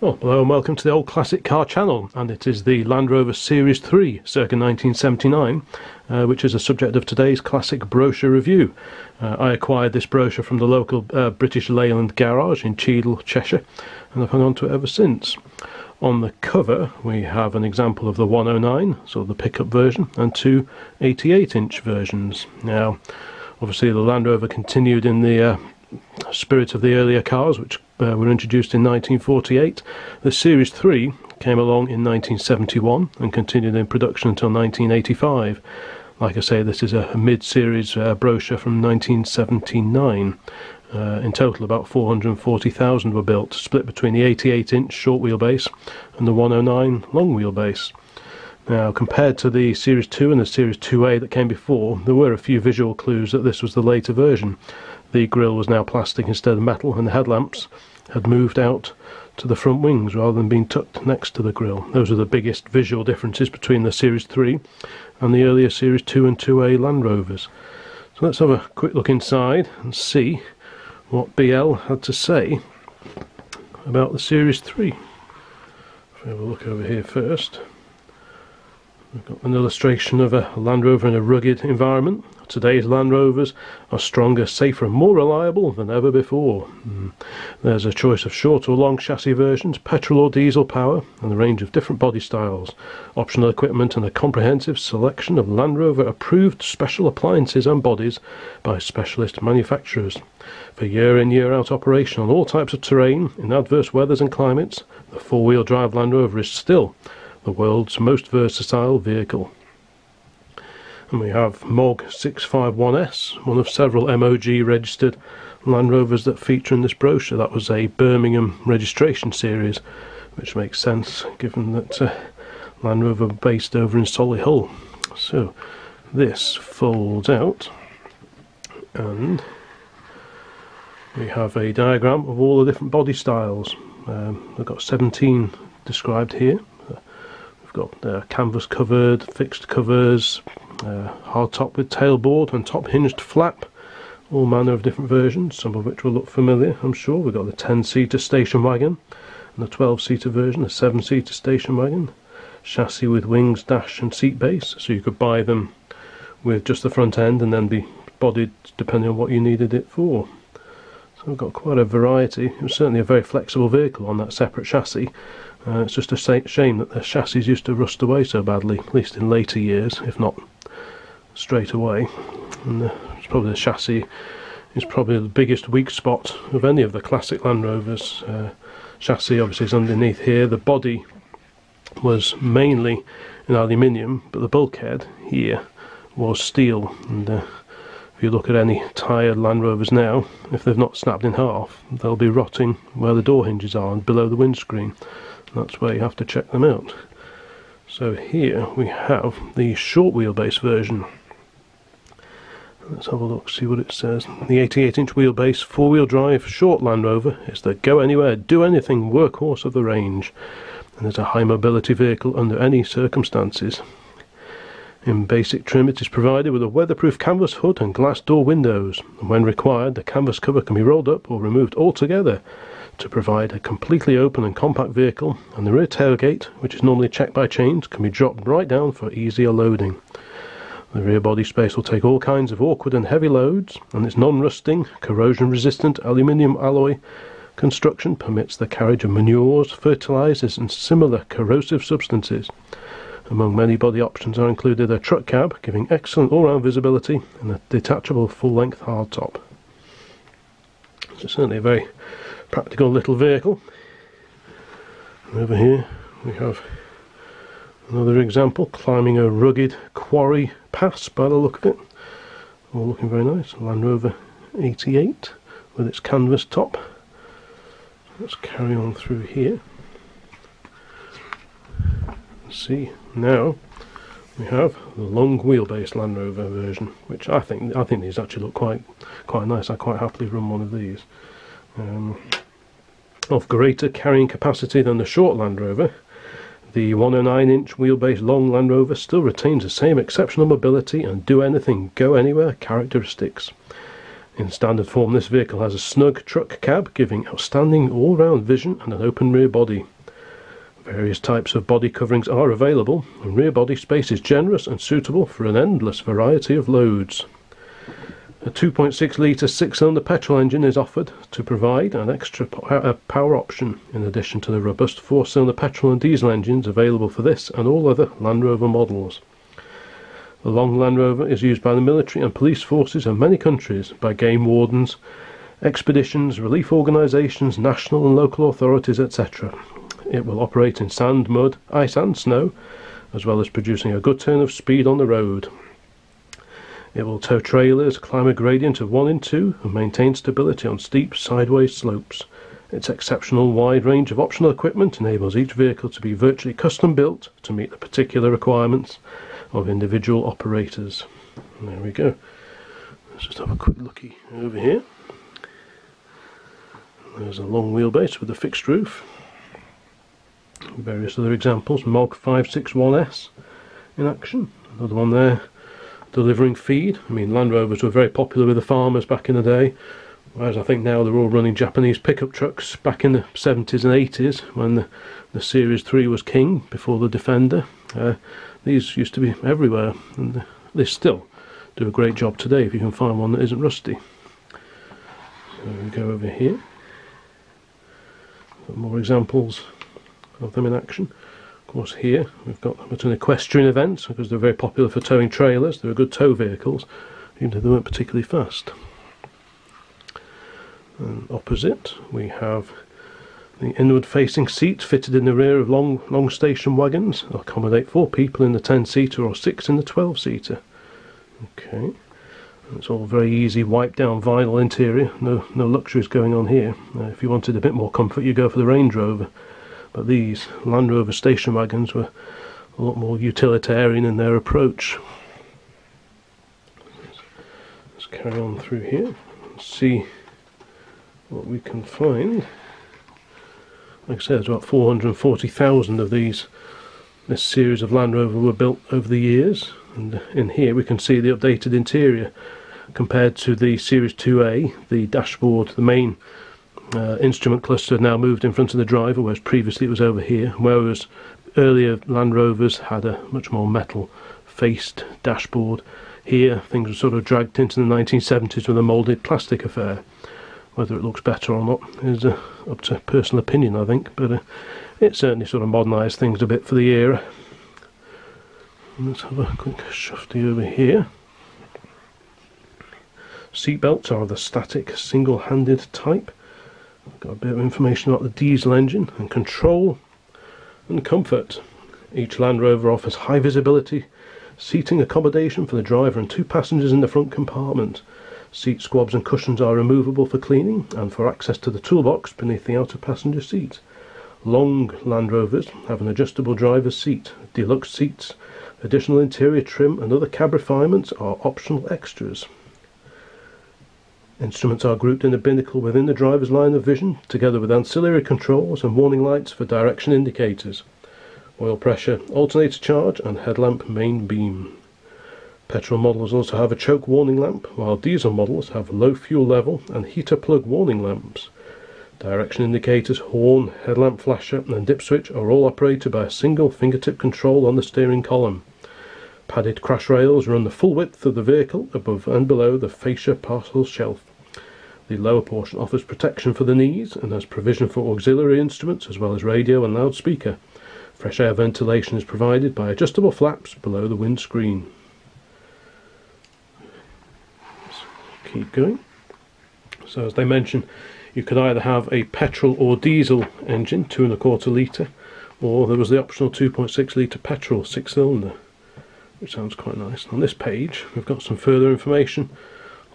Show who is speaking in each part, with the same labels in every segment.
Speaker 1: Well, hello and welcome to the Old Classic Car channel, and it is the Land Rover Series 3, circa 1979, uh, which is the subject of today's classic brochure review. Uh, I acquired this brochure from the local uh, British Leyland garage in Cheadle, Cheshire, and I've hung on to it ever since. On the cover, we have an example of the 109, so the pickup version, and two 88 inch versions. Now, obviously, the Land Rover continued in the uh, spirit of the earlier cars, which uh, were introduced in 1948. The Series 3 came along in 1971 and continued in production until 1985. Like I say, this is a mid-series uh, brochure from 1979. Uh, in total, about 440,000 were built, split between the 88-inch short wheelbase and the 109 long wheelbase. Now, compared to the Series 2 and the Series 2A that came before, there were a few visual clues that this was the later version. The grille was now plastic instead of metal, and the headlamps had moved out to the front wings rather than being tucked next to the grille. Those are the biggest visual differences between the Series 3 and the earlier Series 2 and 2A Land Rovers. So let's have a quick look inside and see what BL had to say about the Series 3. If we have a look over here first. We've got an illustration of a Land Rover in a rugged environment. Today's Land Rovers are stronger, safer and more reliable than ever before. Mm. There's a choice of short or long chassis versions, petrol or diesel power and a range of different body styles, optional equipment and a comprehensive selection of Land Rover approved special appliances and bodies by specialist manufacturers. For year in year out operation on all types of terrain, in adverse weathers and climates, the four-wheel drive Land Rover is still the world's most versatile vehicle. And we have MOG 651S, one of several MOG registered Land Rovers that feature in this brochure. That was a Birmingham registration series, which makes sense given that uh, Land Rover based over in Solihull. So this folds out and we have a diagram of all the different body styles. Um, I've got 17 described here got uh, canvas covered, fixed covers, uh, hard top with tailboard and top hinged flap. All manner of different versions, some of which will look familiar, I'm sure. We've got the 10 seater station wagon and the 12 seater version, a 7 seater station wagon. Chassis with wings, dash, and seat base, so you could buy them with just the front end and then be bodied depending on what you needed it for. So we've got quite a variety. It was certainly a very flexible vehicle on that separate chassis uh, it's just a shame that the chassis used to rust away so badly, at least in later years, if not straight away. And uh, it's probably the chassis is probably the biggest weak spot of any of the classic Land Rovers. Uh, chassis obviously is underneath here. The body was mainly in aluminium, but the bulkhead here was steel. And uh, if you look at any tired Land Rovers now, if they've not snapped in half, they'll be rotting where the door hinges are and below the windscreen that's where you have to check them out. So here we have the short wheelbase version. Let's have a look see what it says. The 88 inch wheelbase four-wheel drive short Land Rover. Is the go anywhere do anything workhorse of the range. And is a high mobility vehicle under any circumstances. In basic trim it is provided with a weatherproof canvas hood and glass door windows. And when required the canvas cover can be rolled up or removed altogether to provide a completely open and compact vehicle and the rear tailgate, which is normally checked by chains, can be dropped right down for easier loading. The rear body space will take all kinds of awkward and heavy loads and its non-rusting, corrosion-resistant aluminium alloy construction permits the carriage of manures, fertilizers and similar corrosive substances. Among many body options are included a truck cab, giving excellent all-round visibility, and a detachable full-length hardtop. So certainly a very practical little vehicle. And over here we have another example, climbing a rugged quarry pass by the look of it. All looking very nice. Land Rover 88 with its canvas top. Let's carry on through here. See now we have the long wheelbase Land Rover version, which I think I think these actually look quite quite nice. I quite happily run one of these. Um, of greater carrying capacity than the short Land Rover, the 109 inch wheelbase long Land Rover still retains the same exceptional mobility and do anything, go anywhere characteristics. In standard form, this vehicle has a snug truck cab, giving outstanding all-round vision and an open rear body. Various types of body coverings are available, and rear body space is generous and suitable for an endless variety of loads. A 2.6 litre six-cylinder petrol engine is offered to provide an extra uh, power option in addition to the robust four-cylinder petrol and diesel engines available for this and all other Land Rover models. The Long Land Rover is used by the military and police forces of many countries, by game wardens, expeditions, relief organisations, national and local authorities, etc. It will operate in sand, mud, ice and snow, as well as producing a good turn of speed on the road. It will tow trailers, climb a gradient of 1 in 2 and maintain stability on steep sideways slopes. Its exceptional wide range of optional equipment enables each vehicle to be virtually custom built to meet the particular requirements of individual operators. There we go. Let's just have a quick looky over here. There's a long wheelbase with a fixed roof. Various other examples. MOG 561S in action. Another one there delivering feed. I mean, Land Rovers were very popular with the farmers back in the day, whereas I think now they're all running Japanese pickup trucks back in the 70s and 80s when the, the Series 3 was king before the Defender. Uh, these used to be everywhere, and they still do a great job today if you can find one that isn't rusty. So we go over here. more examples of them in action. Of course, here we've got them at an equestrian event because they're very popular for towing trailers. They're good tow vehicles, even though they weren't particularly fast. And opposite, we have the inward facing seat fitted in the rear of long long station wagons will accommodate four people in the 10 seater or six in the 12 seater. Okay, it's all very easy wipe down vinyl interior, no, no luxuries going on here. Uh, if you wanted a bit more comfort you go for the Range Rover, but these Land Rover station wagons were a lot more utilitarian in their approach. Let's carry on through here and see what we can find like I said, there's about 440,000 of these. This series of Land Rover were built over the years, and in here we can see the updated interior compared to the Series 2A. The dashboard, the main uh, instrument cluster, now moved in front of the driver, whereas previously it was over here. Whereas earlier Land Rovers had a much more metal-faced dashboard. Here, things were sort of dragged into the 1970s with a moulded plastic affair. Whether it looks better or not is uh, up to personal opinion, I think, but uh, it certainly sort of modernised things a bit for the era. Let's have a quick shufty over here. Seatbelts are the static single-handed type. Got a bit of information about the diesel engine and control and comfort. Each Land Rover offers high visibility seating accommodation for the driver and two passengers in the front compartment. Seat squabs and cushions are removable for cleaning and for access to the toolbox beneath the outer passenger seat. Long Land Rovers have an adjustable driver's seat. Deluxe seats, additional interior trim and other cab refinements are optional extras. Instruments are grouped in a binnacle within the driver's line of vision, together with ancillary controls and warning lights for direction indicators. Oil pressure, alternator charge and headlamp main beam. Petrol models also have a choke warning lamp, while diesel models have low fuel level and heater plug warning lamps. Direction indicators, horn, headlamp flasher and dip switch are all operated by a single fingertip control on the steering column. Padded crash rails run the full width of the vehicle above and below the fascia parcel shelf. The lower portion offers protection for the knees and has provision for auxiliary instruments as well as radio and loudspeaker. Fresh air ventilation is provided by adjustable flaps below the windscreen. keep going. So as they mention, you could either have a petrol or diesel engine, two and a quarter litre, or there was the optional 2.6 litre petrol six cylinder, which sounds quite nice. On this page, we've got some further information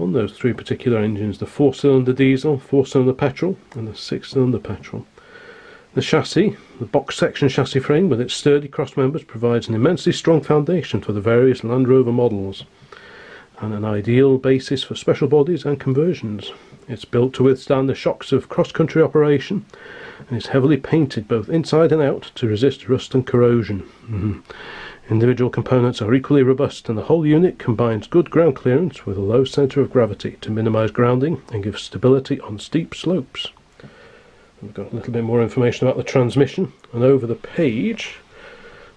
Speaker 1: on those three particular engines, the four cylinder diesel, four cylinder petrol, and the six cylinder petrol. The chassis, the box section chassis frame with its sturdy cross members provides an immensely strong foundation for the various Land Rover models and an ideal basis for special bodies and conversions. It's built to withstand the shocks of cross-country operation and is heavily painted both inside and out to resist rust and corrosion. Mm -hmm. Individual components are equally robust and the whole unit combines good ground clearance with a low centre of gravity to minimise grounding and give stability on steep slopes. We've got a little bit more information about the transmission and over the page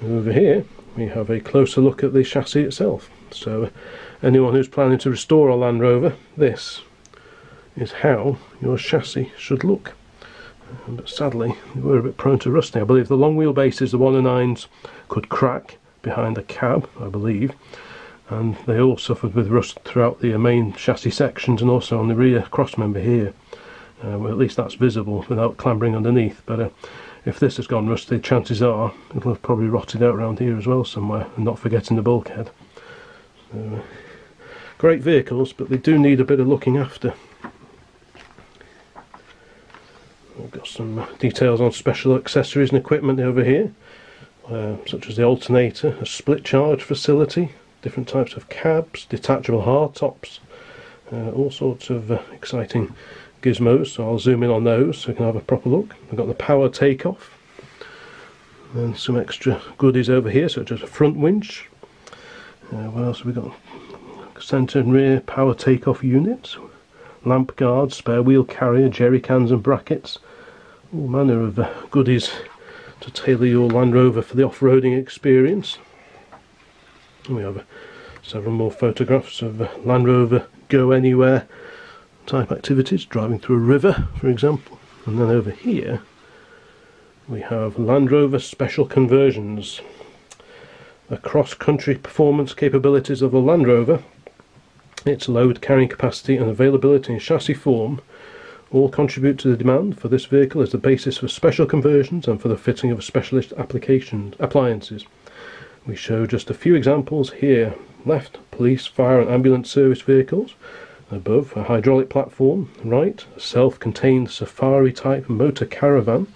Speaker 1: over here we have a closer look at the chassis itself. So anyone who's planning to restore a Land Rover, this is how your chassis should look. But sadly, we're a bit prone to rusting. I believe the long wheelbases, the 109s, could crack behind the cab, I believe. And they all suffered with rust throughout the main chassis sections and also on the rear crossmember here. Uh, well, at least that's visible without clambering underneath. But uh, if this has gone rusty, chances are it'll have probably rotted out around here as well somewhere, and not forgetting the bulkhead. So, uh, great vehicles, but they do need a bit of looking after. We've got some details on special accessories and equipment over here, uh, such as the alternator, a split charge facility, different types of cabs, detachable hardtops, uh, all sorts of uh, exciting gizmos. So I'll zoom in on those so you can have a proper look. We've got the power takeoff, and some extra goodies over here, such as a front winch. Uh, what else have we got? Centre and rear power takeoff units, lamp guards, spare wheel carrier, jerry cans and brackets, all manner of uh, goodies to tailor your Land Rover for the off-roading experience. We have several more photographs of Land Rover Go Anywhere type activities, driving through a river for example. And then over here we have Land Rover Special Conversions. The cross-country performance capabilities of the Land Rover, its load carrying capacity and availability in chassis form all contribute to the demand for this vehicle as the basis for special conversions and for the fitting of specialist applications appliances. We show just a few examples here. Left, police, fire and ambulance service vehicles. Above, a hydraulic platform. Right, a self-contained safari type motor caravan.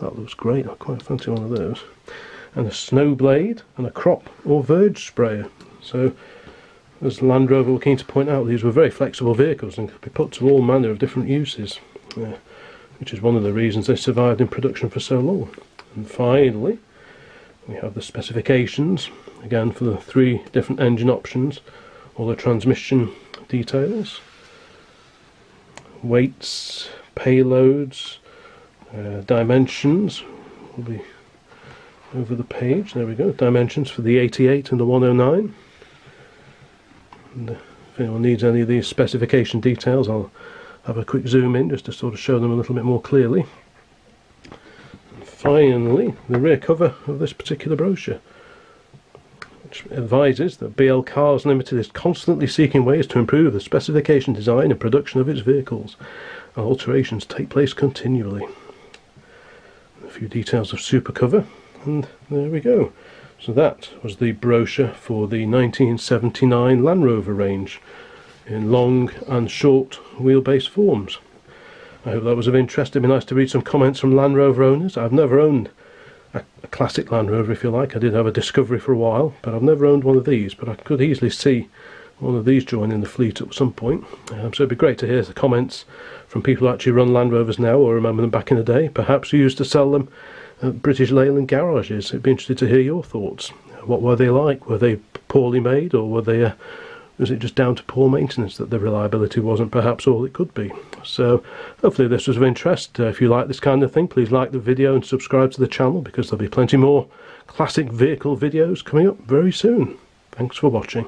Speaker 1: That looks great, I quite fancy one of those. And a snow blade and a crop or verge sprayer. So as Land Rover were keen to point out, these were very flexible vehicles and could be put to all manner of different uses, which is one of the reasons they survived in production for so long. And finally, we have the specifications, again for the three different engine options, all the transmission details, weights, payloads, uh, dimensions will be over the page, there we go, dimensions for the 88 and the 109 and if anyone needs any of these specification details I'll have a quick zoom in just to sort of show them a little bit more clearly. And finally, the rear cover of this particular brochure which advises that BL Cars Limited is constantly seeking ways to improve the specification design and production of its vehicles alterations take place continually. A few details of Supercover and there we go. So that was the brochure for the 1979 Land Rover range in long and short wheelbase forms. I hope that was of interest. It'd be nice to read some comments from Land Rover owners. I've never owned a, a, classic Land Rover, if you like. I did have a Discovery for a while, but I've never owned one of these. But I could easily see one of these joining the fleet at some point. Um, so it'd be great to hear the comments from people who actually run Land Rovers now or remember them back in the day. Perhaps who used to sell them British Leyland garages. I'd be interested to hear your thoughts. What were they like? Were they poorly made, or were they? Uh, was it just down to poor maintenance that the reliability wasn't perhaps all it could be? So hopefully this was of interest. Uh, if you like this kind of thing, please like the video and subscribe to the channel because there'll be plenty more classic vehicle videos coming up very soon. Thanks for watching.